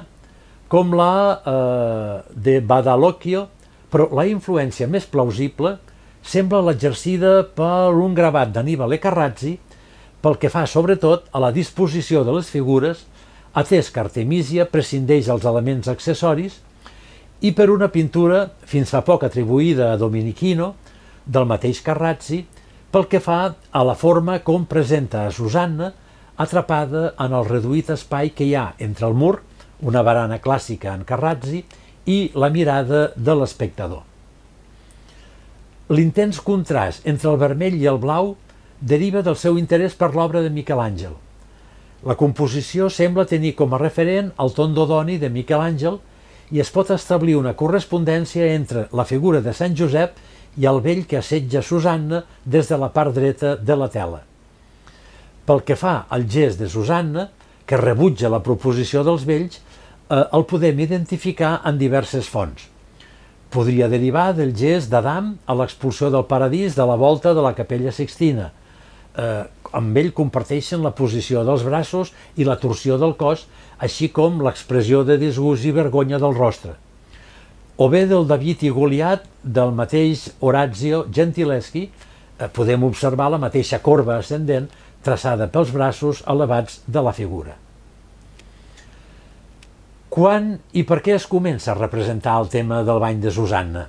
com la eh, de Badalocchio, però la influència més plausible sembla l'exercida per un gravat d'Aníbal Carrazzi pel que fa sobretot a la disposició de les figures, atès que Artemisia prescindeix els elements accessoris, i per una pintura fins fa poc atribuïda a Dominichino, del mateix Carrazzi, pel que fa a la forma com presenta a Susanna atrapada en el reduït espai que hi ha entre el mur una barana clàssica en Carrazzi i la mirada de l'espectador. L'intens contrast entre el vermell i el blau deriva del seu interès per l'obra de Miquel Àngel. La composició sembla tenir com a referent el Tondodoni de Miquel Àngel i es pot establir una correspondència entre la figura de Sant Josep i el vell que assetja Susanna des de la part dreta de la tela. Pel que fa al gest de Susanna, que rebutja la proposició dels vells, eh, el podem identificar en diverses fonts. Podria derivar del gest d'Adam a l'expulsió del paradís de la volta de la capella Sixtina, Eh, amb ell comparteixen la posició dels braços i la torsió del cos, així com l'expressió de disgust i vergonya del rostre. O bé del David i Goliat del mateix Horazio Gentileschi, eh, podem observar la mateixa corba ascendent traçada pels braços elevats de la figura. Quan i per què es comença a representar el tema del bany de Susanna?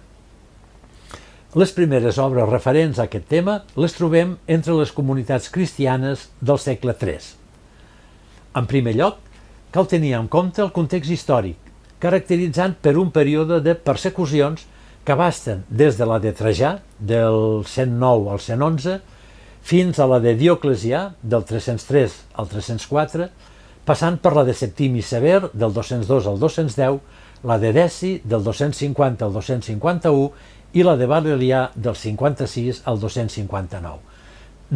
Les primeres obres referents a aquest tema les trobem entre les comunitats cristianes del segle III. En primer lloc, cal tenir en compte el context històric, caracteritzant per un període de persecucions que abasten des de la de Trajà, del 109 al 111, fins a la de Dioclesià, del 303 al 304, passant per la de Septimi Sever, del 202 al 210, la de Deci, del 250 al 251, i la de Valerià del 56 al 259.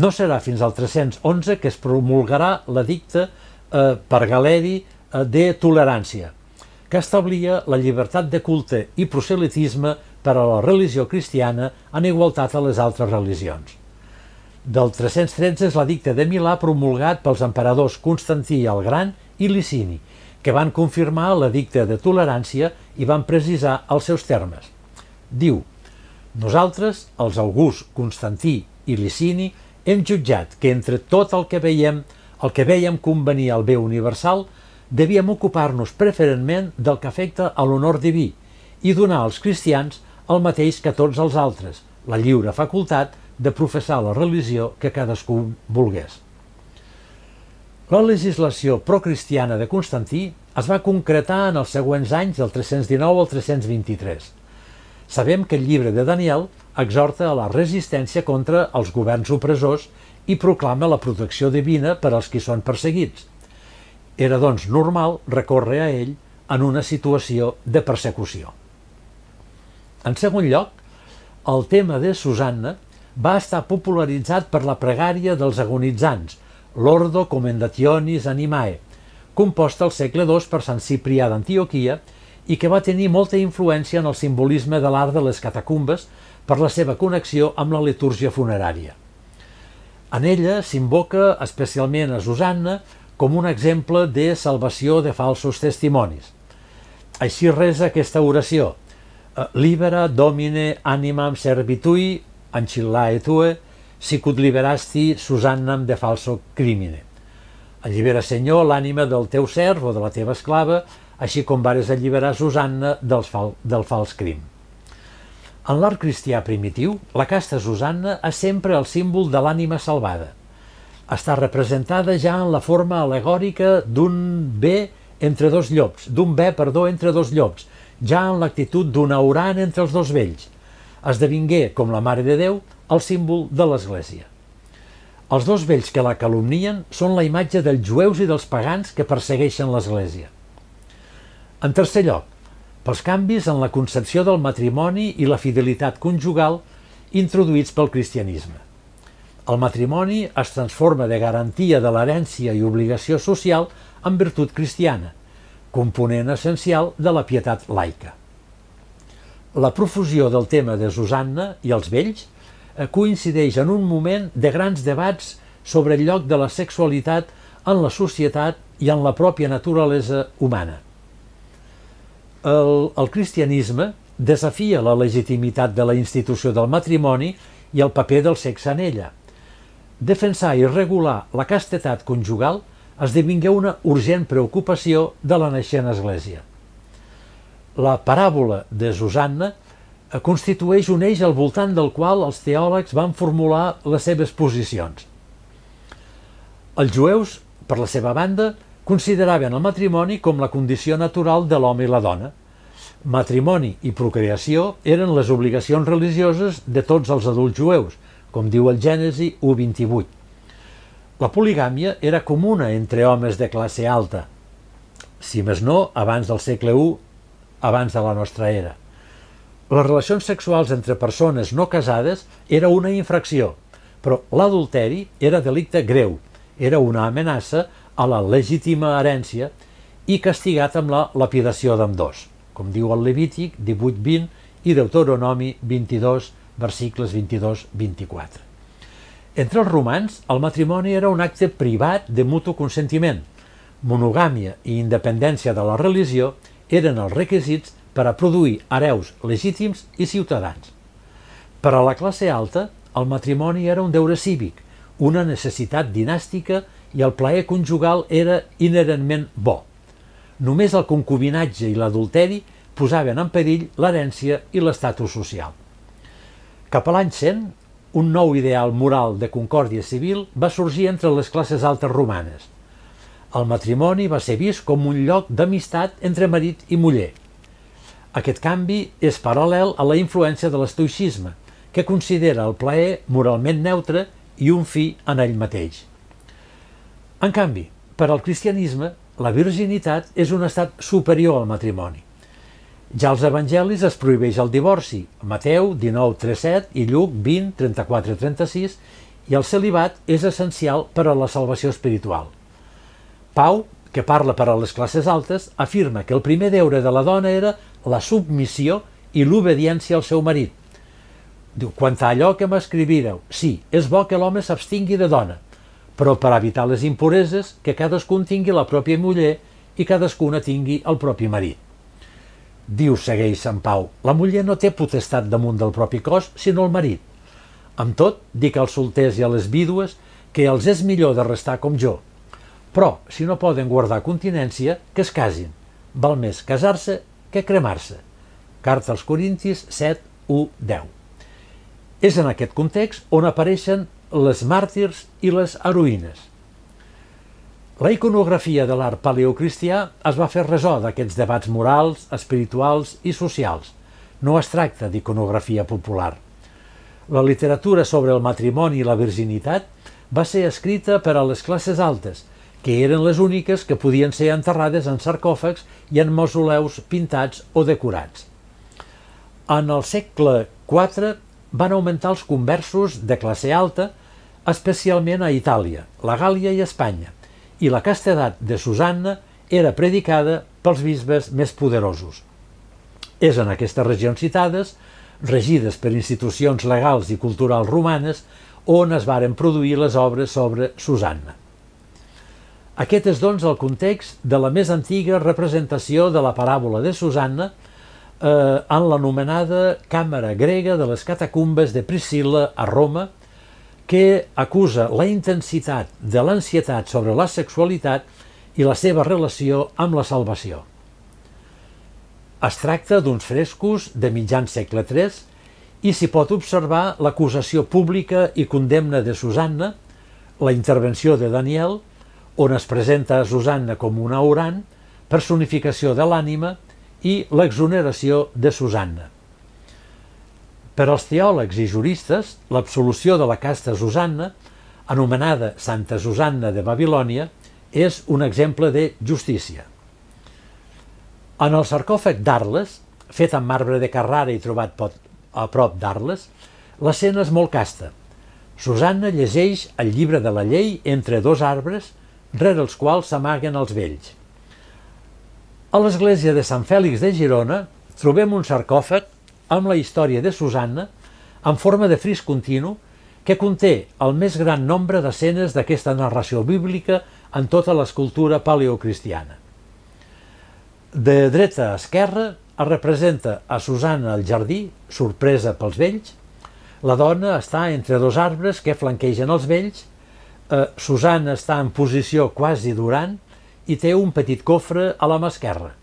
No serà fins al 311 que es promulgarà l'edicte eh, per Galeri eh, de tolerància, que establia la llibertat de culte i proselitisme per a la religió cristiana en igualtat a les altres religions. Del 313 és l'edicte de Milà promulgat pels emperadors Constantí el Gran i Licini, que van confirmar l'edicte de tolerància i van precisar els seus termes. Diu, nosaltres, els August, Constantí i Licini, hem jutjat que entre tot el que veiem, el que veiem convenir al bé universal, devíem ocupar-nos preferentment del que afecta a l'honor diví i donar als cristians el mateix que tots els altres, la lliure facultat de professar la religió que cadascú volgués. La legislació procristiana de Constantí es va concretar en els següents anys del 319 al 323 Sabem que el llibre de Daniel exhorta a la resistència contra els governs opressors i proclama la protecció divina per als qui són perseguits. Era, doncs, normal recórrer a ell en una situació de persecució. En segon lloc, el tema de Susanna va estar popularitzat per la pregària dels agonitzants, l'Ordo Commendationis Animae, composta al segle II per Sant Ciprià d'Antioquia i que va tenir molta influència en el simbolisme de l'art de les catacumbes per la seva connexió amb la litúrgia funerària. En ella s'invoca especialment a Susanna com un exemple de salvació de falsos testimonis. Així resa aquesta oració, Libera domine animam servitui ancillae tue, sicut liberasti Susannam de falso crimine. Allibera, Senyor, l'ànima del teu serv o de la teva esclava així com vares alliberar Susanna del, fal, del fals crim. En l'art cristià primitiu, la casta Susanna és sempre el símbol de l'ànima salvada. Està representada ja en la forma alegòrica d'un bé entre dos llops, d'un bé, perdó, entre dos llops, ja en l'actitud d'un aurant entre els dos vells. Esdevingué, com la Mare de Déu, el símbol de l'Església. Els dos vells que la calumnien són la imatge dels jueus i dels pagans que persegueixen l'Església. En tercer lloc, pels canvis en la concepció del matrimoni i la fidelitat conjugal introduïts pel cristianisme. El matrimoni es transforma de garantia de l'herència i obligació social en virtut cristiana, component essencial de la pietat laica. La profusió del tema de Susanna i els vells eh, coincideix en un moment de grans debats sobre el lloc de la sexualitat en la societat i en la pròpia naturalesa humana el, el cristianisme desafia la legitimitat de la institució del matrimoni i el paper del sexe en ella. Defensar i regular la castetat conjugal esdevingué una urgent preocupació de la naixent Església. La paràbola de Susanna eh, constitueix un eix al voltant del qual els teòlegs van formular les seves posicions. Els jueus, per la seva banda, consideraven el matrimoni com la condició natural de l'home i la dona. Matrimoni i procreació eren les obligacions religioses de tots els adults jueus, com diu el Gènesi 1.28. La poligàmia era comuna entre homes de classe alta, si més no, abans del segle I, abans de la nostra era. Les relacions sexuals entre persones no casades era una infracció, però l'adulteri era delicte greu, era una amenaça a la legítima herència i castigat amb la lapidació d'ambdós, com diu el Levític 18.20 i Deuteronomi 22, versicles 22-24. Entre els romans, el matrimoni era un acte privat de mutu consentiment. Monogàmia i independència de la religió eren els requisits per a produir hereus legítims i ciutadans. Per a la classe alta, el matrimoni era un deure cívic, una necessitat dinàstica i el plaer conjugal era inherentment bo. Només el concubinatge i l'adulteri posaven en perill l'herència i l'estatus social. Cap a l'any 100, un nou ideal moral de concòrdia civil va sorgir entre les classes altes romanes. El matrimoni va ser vist com un lloc d'amistat entre marit i muller. Aquest canvi és paral·lel a la influència de l'estoicisme, que considera el plaer moralment neutre i un fi en ell mateix. En canvi, per al cristianisme, la virginitat és un estat superior al matrimoni. Ja als evangelis es prohibeix el divorci, Mateu 19, 37 i Lluc 20, 34, 36, i el celibat és essencial per a la salvació espiritual. Pau, que parla per a les classes altes, afirma que el primer deure de la dona era la submissió i l'obediència al seu marit. Diu, quant a allò que m'escrivireu, sí, és bo que l'home s'abstingui de dona, però per evitar les impureses, que cadascun tingui la pròpia muller i cadascuna tingui el propi marit. Diu, segueix Sant Pau, la muller no té potestat damunt del propi cos, sinó el marit. Amb tot, dic als solters i a les vídues que els és millor de restar com jo. Però, si no poden guardar continència, que es casin. Val més casar-se que cremar-se. Carta als Corintis 7, 1, 10. És en aquest context on apareixen les màrtirs i les heroïnes. La iconografia de l'art paleocristià es va fer resó d'aquests debats morals, espirituals i socials. No es tracta d'iconografia popular. La literatura sobre el matrimoni i la virginitat va ser escrita per a les classes altes, que eren les úniques que podien ser enterrades en sarcòfags i en mausoleus pintats o decorats. En el segle IV van augmentar els conversos de classe alta, especialment a Itàlia, la Gàlia i Espanya, i la castedat de Susanna era predicada pels bisbes més poderosos. És en aquestes regions citades, regides per institucions legals i culturals romanes, on es varen produir les obres sobre Susanna. Aquest és, doncs, el context de la més antiga representació de la paràbola de Susanna eh, en l'anomenada Càmera grega de les catacumbes de Priscilla a Roma, que acusa la intensitat de l'ansietat sobre la sexualitat i la seva relació amb la salvació. Es tracta d'uns frescos de mitjan segle III i s'hi pot observar l'acusació pública i condemna de Susanna, la intervenció de Daniel, on es presenta a Susanna com una orant, personificació de l'ànima i l'exoneració de Susanna. Per als teòlegs i juristes, l'absolució de la casta Susanna, anomenada Santa Susanna de Babilònia, és un exemple de justícia. En el sarcòfag d'Arles, fet amb marbre de Carrara i trobat a prop d'Arles, l'escena és molt casta. Susanna llegeix el llibre de la llei entre dos arbres, rere els quals s'amaguen els vells. A l'església de Sant Fèlix de Girona trobem un sarcòfag amb la història de Susanna en forma de fris continu que conté el més gran nombre d'escenes d'aquesta narració bíblica en tota l'escultura paleocristiana. De dreta a esquerra es representa a Susanna al jardí, sorpresa pels vells, la dona està entre dos arbres que flanquegen els vells, eh, Susanna està en posició quasi durant i té un petit cofre a la mà esquerra.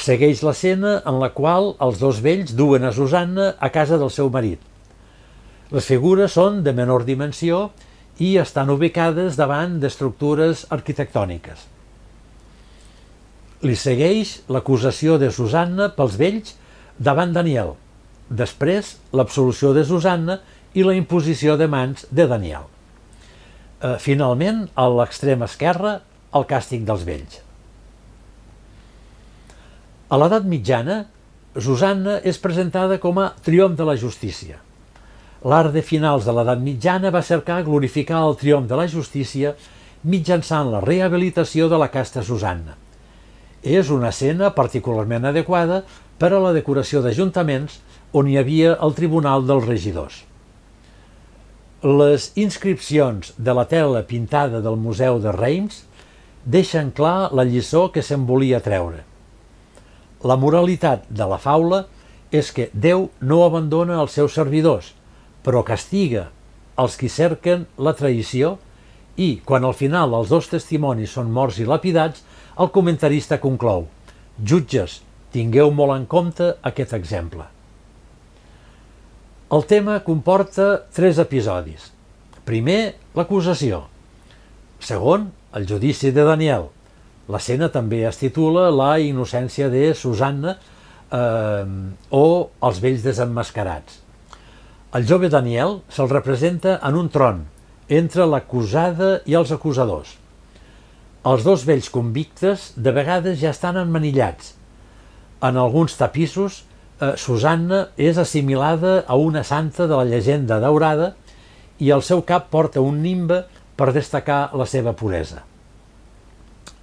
Segueix l'escena en la qual els dos vells duen a Susanna a casa del seu marit. Les figures són de menor dimensió i estan ubicades davant d'estructures arquitectòniques. Li segueix l'acusació de Susanna pels vells davant Daniel, després l'absolució de Susanna i la imposició de mans de Daniel. Eh, finalment, a l'extrem esquerre, el càstig dels vells. A l'edat mitjana, Susanna és presentada com a triomf de la justícia. L'art de finals de l'edat mitjana va cercar glorificar el triomf de la justícia mitjançant la rehabilitació de la casta Susanna. És una escena particularment adequada per a la decoració d'ajuntaments on hi havia el Tribunal dels Regidors. Les inscripcions de la tela pintada del Museu de Reims deixen clar la lliçó que se'n volia treure. La moralitat de la faula és que Déu no abandona els seus servidors, però castiga els qui cerquen la traïció i, quan al final els dos testimonis són morts i lapidats, el comentarista conclou «Jutges, tingueu molt en compte aquest exemple». El tema comporta tres episodis. Primer, l'acusació. Segon, el judici de Daniel. L'escena també es titula La innocència de Susanna eh, o Els vells desenmascarats. El jove Daniel se'l representa en un tron entre l'acusada i els acusadors. Els dos vells convictes de vegades ja estan emmanillats. En alguns tapissos eh, Susanna és assimilada a una santa de la llegenda daurada i el seu cap porta un nimbe per destacar la seva puresa.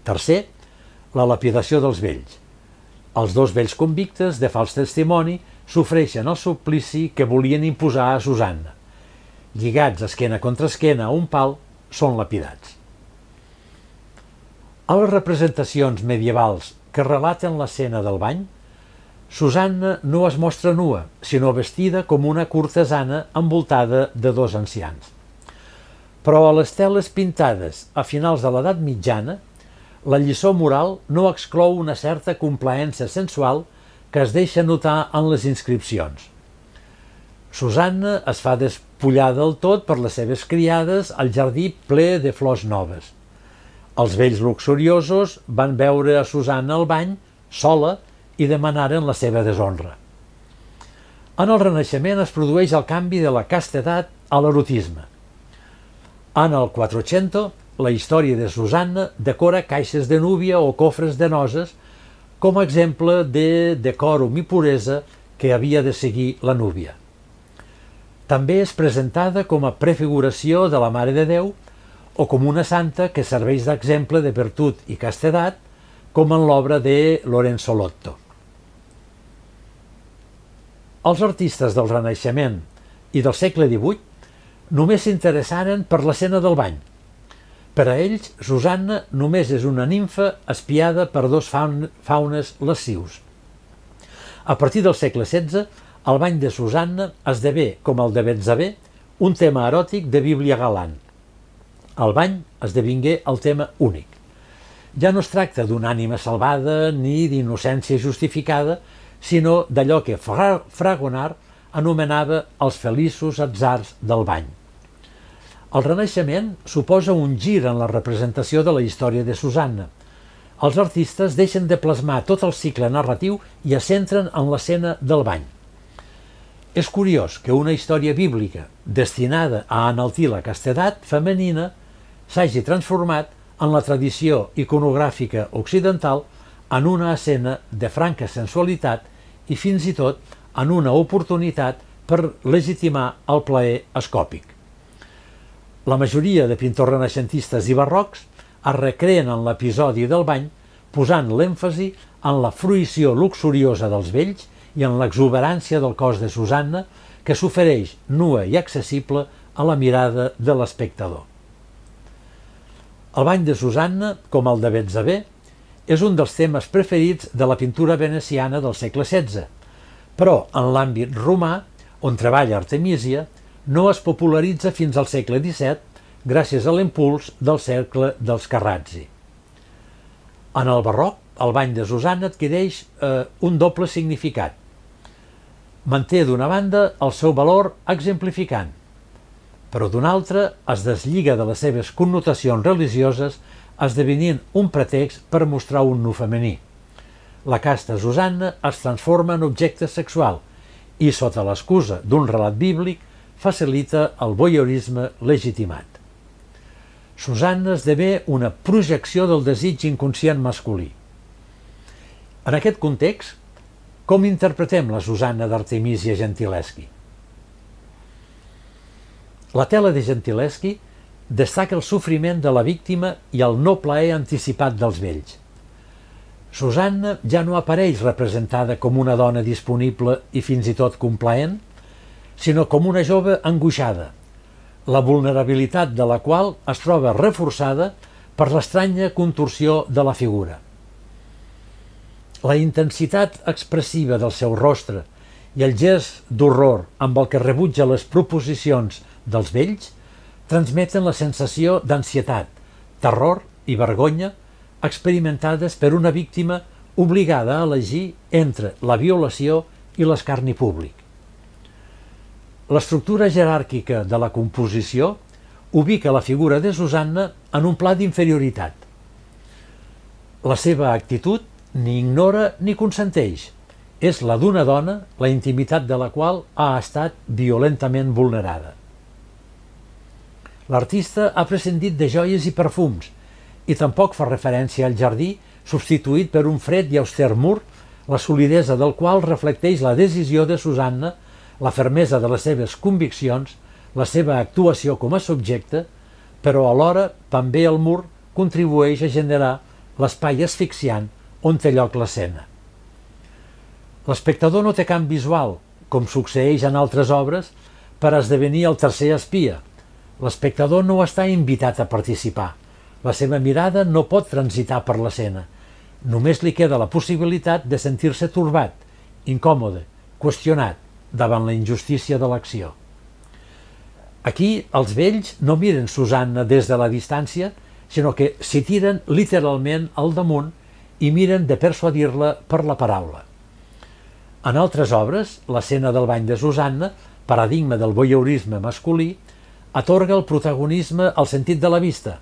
Tercer, la lapidació dels vells. Els dos vells convictes de fals testimoni sofreixen el suplici que volien imposar a Susanna. Lligats esquena contra esquena a un pal, són lapidats. A les representacions medievals que relaten l'escena del bany, Susanna no es mostra nua, sinó vestida com una cortesana envoltada de dos ancians. Però a les teles pintades a finals de l'edat mitjana, la lliçó moral no exclou una certa complaença sensual que es deixa notar en les inscripcions. Susanna es fa despullar del tot per les seves criades al jardí ple de flors noves. Els vells luxuriosos van veure a Susanna al bany, sola, i demanaren la seva deshonra. En el Renaixement es produeix el canvi de la castedat a l'erotisme. En el 400, la història de Susanna decora caixes de núvia o cofres de noses com a exemple de decòrum i puresa que havia de seguir la núvia. També és presentada com a prefiguració de la Mare de Déu o com una santa que serveix d'exemple de virtut i castedat, com en l'obra de Lorenzo Lotto. Els artistes del Renaixement i del segle XVIII només s'interessaren per l'escena del bany. Per a ells, Susanna només és una nimfa espiada per dos faunes lascius. A partir del segle XVI, el bany de Susanna esdevé, com el de Betzabé, un tema eròtic de Bíblia galant. El bany esdevingué el tema únic. Ja no es tracta d'una ànima salvada ni d'innocència justificada, sinó d'allò que Fra Fragonard anomenava els feliços atzars del bany. El Renaixement suposa un gir en la representació de la història de Susanna. Els artistes deixen de plasmar tot el cicle narratiu i es centren en l'escena del bany. És curiós que una història bíblica destinada a enaltir la castedat femenina s'hagi transformat en la tradició iconogràfica occidental en una escena de franca sensualitat i fins i tot en una oportunitat per legitimar el plaer escòpic. La majoria de pintors renaixentistes i barrocs es recreen en l'episodi del bany posant l'èmfasi en la fruïció luxuriosa dels vells i en l'exuberància del cos de Susanna que s'ofereix nua i accessible a la mirada de l'espectador. El bany de Susanna, com el de Betzabé, és un dels temes preferits de la pintura veneciana del segle XVI, però en l'àmbit romà, on treballa Artemisia, no es popularitza fins al segle XVII gràcies a l'impuls del cercle dels Carrazzi. En el barroc, el bany de Susanna adquireix eh, un doble significat. Manté d'una banda el seu valor exemplificant, però d'una altra es deslliga de les seves connotacions religioses esdevenint un pretext per mostrar un nu femení. La casta Susanna es transforma en objecte sexual i, sota l'excusa d'un relat bíblic, facilita el voyeurisme legitimat. Susanna esdevé una projecció del desig inconscient masculí. En aquest context, com interpretem la Susanna d'Artemisia Gentileschi? La tela de Gentileschi destaca el sofriment de la víctima i el no plaer anticipat dels vells. Susanna ja no apareix representada com una dona disponible i fins i tot complaent, sinó com una jove angoixada, la vulnerabilitat de la qual es troba reforçada per l'estranya contorsió de la figura. La intensitat expressiva del seu rostre i el gest d'horror amb el que rebutja les proposicions dels vells transmeten la sensació d'ansietat, terror i vergonya experimentades per una víctima obligada a elegir entre la violació i l'escarni públic. L'estructura jeràrquica de la composició ubica la figura de Susanna en un pla d'inferioritat. La seva actitud ni ignora ni consenteix. És la d'una dona, la intimitat de la qual ha estat violentament vulnerada. L'artista ha prescindit de joies i perfums i tampoc fa referència al jardí substituït per un fred i auster mur, la solidesa del qual reflecteix la decisió de Susanna, la fermesa de les seves conviccions, la seva actuació com a subjecte, però alhora també el mur contribueix a generar l'espai asfixiant on té lloc l'escena. L'espectador no té camp visual, com succeeix en altres obres, per esdevenir el tercer espia. L'espectador no està invitat a participar. La seva mirada no pot transitar per l'escena. Només li queda la possibilitat de sentir-se turbat, incòmode, qüestionat davant la injustícia de l'acció. Aquí els vells no miren Susanna des de la distància, sinó que s'hi tiren literalment al damunt i miren de persuadir-la per la paraula. En altres obres, l'escena del bany de Susanna, paradigma del voyeurisme masculí, atorga el protagonisme al sentit de la vista.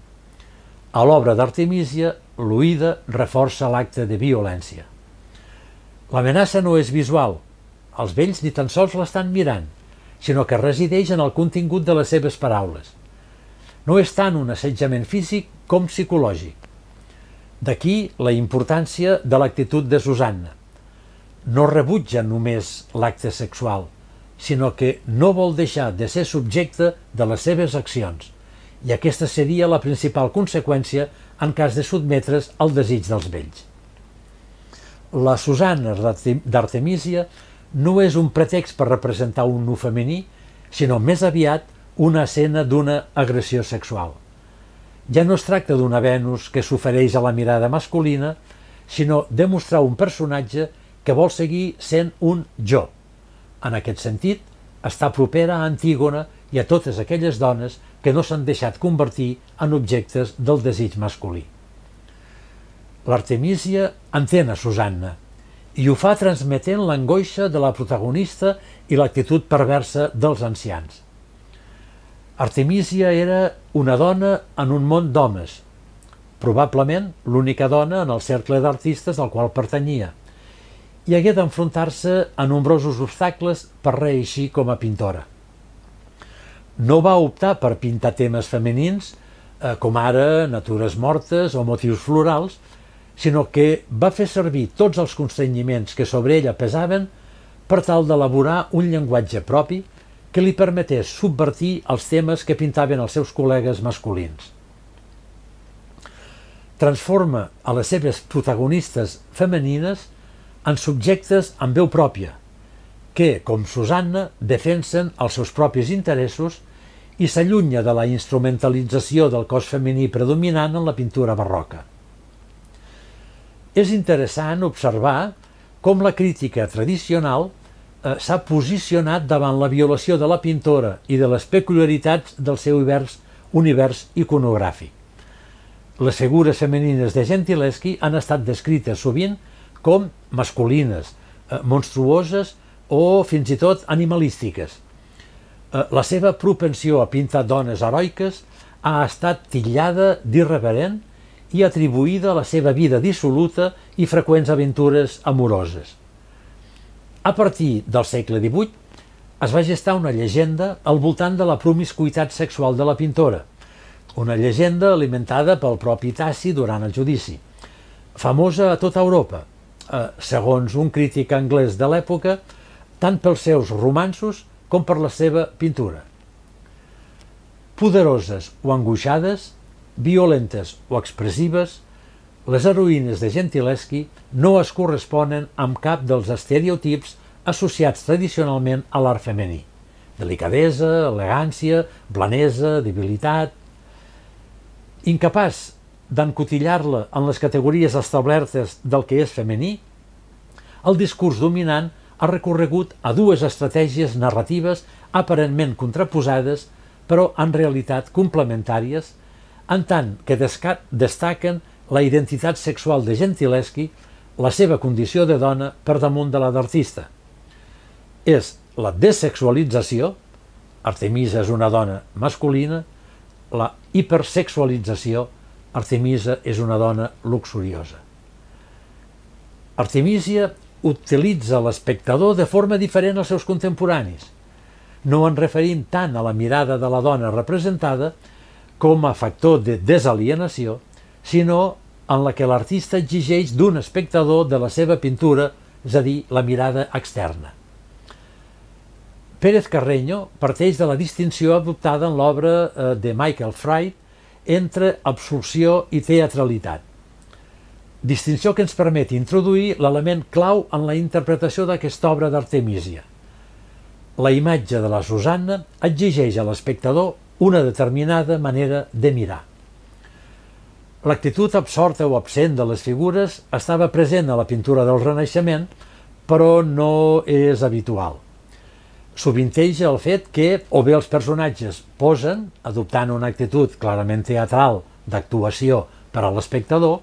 A l'obra d'Artemisia, l'oïda reforça l'acte de violència. L'amenaça no és visual, els vells ni tan sols l'estan mirant, sinó que resideix en el contingut de les seves paraules. No és tant un assetjament físic com psicològic. D'aquí la importància de l'actitud de Susanna. No rebutja només l'acte sexual, sinó que no vol deixar de ser subjecte de les seves accions, i aquesta seria la principal conseqüència en cas de sotmetre's al desig dels vells. La Susanna d'Artemisia no és un pretext per representar un nu femení, sinó més aviat una escena d'una agressió sexual. Ja no es tracta d'una Venus que s'ofereix a la mirada masculina, sinó de mostrar un personatge que vol seguir sent un jo. En aquest sentit, està propera a Antígona i a totes aquelles dones que no s'han deixat convertir en objectes del desig masculí. L'Artemísia entén a Susanna, i ho fa transmetent l'angoixa de la protagonista i l'actitud perversa dels ancians. Artemisia era una dona en un món d'homes, probablement l'única dona en el cercle d'artistes al qual pertanyia, i hagué d'enfrontar-se a nombrosos obstacles per reeixir com a pintora. No va optar per pintar temes femenins, eh, com ara natures mortes o motius florals, sinó que va fer servir tots els constrenyiments que sobre ella pesaven per tal d'elaborar un llenguatge propi que li permetés subvertir els temes que pintaven els seus col·legues masculins. Transforma a les seves protagonistes femenines en subjectes amb veu pròpia, que, com Susanna, defensen els seus propis interessos i s'allunya de la instrumentalització del cos femení predominant en la pintura barroca. És interessant observar com la crítica tradicional eh, s'ha posicionat davant la violació de la pintora i de les peculiaritats del seu univers, univers iconogràfic. Les figures femenines de Gentileschi han estat descrites sovint com masculines, eh, monstruoses o fins i tot animalístiques. Eh, la seva propensió a pintar dones heroiques ha estat titllada d'irreverent i atribuïda a la seva vida dissoluta i freqüents aventures amoroses. A partir del segle XVIII es va gestar una llegenda al voltant de la promiscuitat sexual de la pintora, una llegenda alimentada pel propi Tassi durant el judici, famosa a tota Europa, eh, segons un crític anglès de l'època, tant pels seus romansos com per la seva pintura. Poderoses o angoixades, violentes o expressives, les heroïnes de Gentileschi no es corresponen amb cap dels estereotips associats tradicionalment a l'art femení. delicadesa, elegància, blanesa, debilitat. Incapaç d'encotillar-la en les categories establertes del que és femení, el discurs dominant ha recorregut a dues estratègies narratives aparentment contraposades, però en realitat complementàries, en tant que destaquen la identitat sexual de Gentileschi, la seva condició de dona per damunt de la d'artista. És la desexualització, Artemisa és una dona masculina, la hipersexualització, Artemisa és una dona luxuriosa. Artemisia utilitza l'espectador de forma diferent als seus contemporanis. No en referim tant a la mirada de la dona representada com a factor de desalienació, sinó en la que l'artista exigeix d'un espectador de la seva pintura, és a dir, la mirada externa. Pérez Carreño parteix de la distinció adoptada en l'obra eh, de Michael Fried entre absorció i teatralitat. Distinció que ens permet introduir l'element clau en la interpretació d'aquesta obra d'Artemisia. La imatge de la Susanna exigeix a l'espectador una determinada manera de mirar. L'actitud absorta o absent de les figures estava present a la pintura del Renaixement, però no és habitual sovinteja el fet que o bé els personatges posen, adoptant una actitud clarament teatral d'actuació per a l'espectador,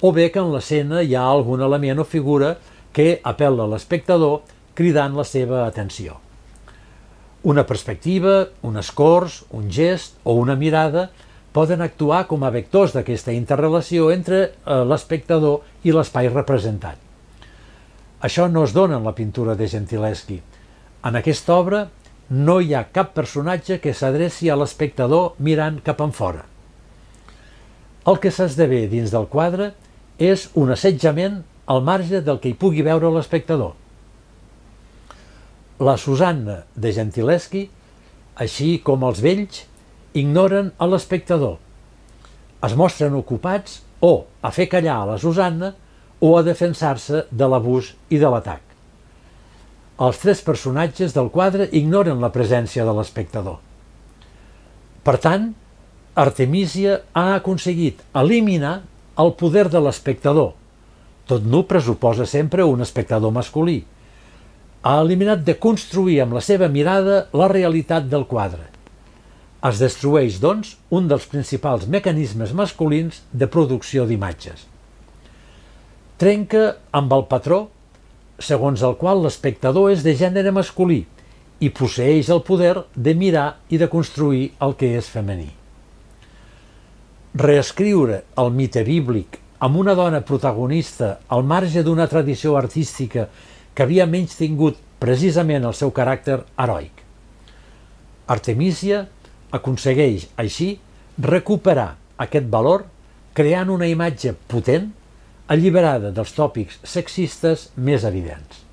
o bé que en l'escena hi ha algun element o figura que apel·la l'espectador cridant la seva atenció. Una perspectiva, un escorç, un gest o una mirada poden actuar com a vectors d'aquesta interrelació entre eh, l'espectador i l'espai representat. Això no es dona en la pintura de Gentileschi, en aquesta obra no hi ha cap personatge que s'adreci a l'espectador mirant cap en fora. El que s'esdevé dins del quadre és un assetjament al marge del que hi pugui veure l'espectador. La Susanna de Gentileschi, així com els vells, ignoren a l'espectador. Es mostren ocupats o a fer callar a la Susanna o a defensar-se de l'abús i de l'atac els tres personatges del quadre ignoren la presència de l'espectador. Per tant, Artemisia ha aconseguit eliminar el poder de l'espectador. Tot nu pressuposa sempre un espectador masculí. Ha eliminat de construir amb la seva mirada la realitat del quadre. Es destrueix, doncs, un dels principals mecanismes masculins de producció d'imatges. Trenca amb el patró segons el qual l'espectador és de gènere masculí i posseix el poder de mirar i de construir el que és femení. Reescriure el mite bíblic amb una dona protagonista al marge d'una tradició artística que havia menys tingut precisament el seu caràcter heroic. Artemisia aconsegueix, així, recuperar aquest valor creant una imatge potent alliberada dels tòpics sexistes més evidents.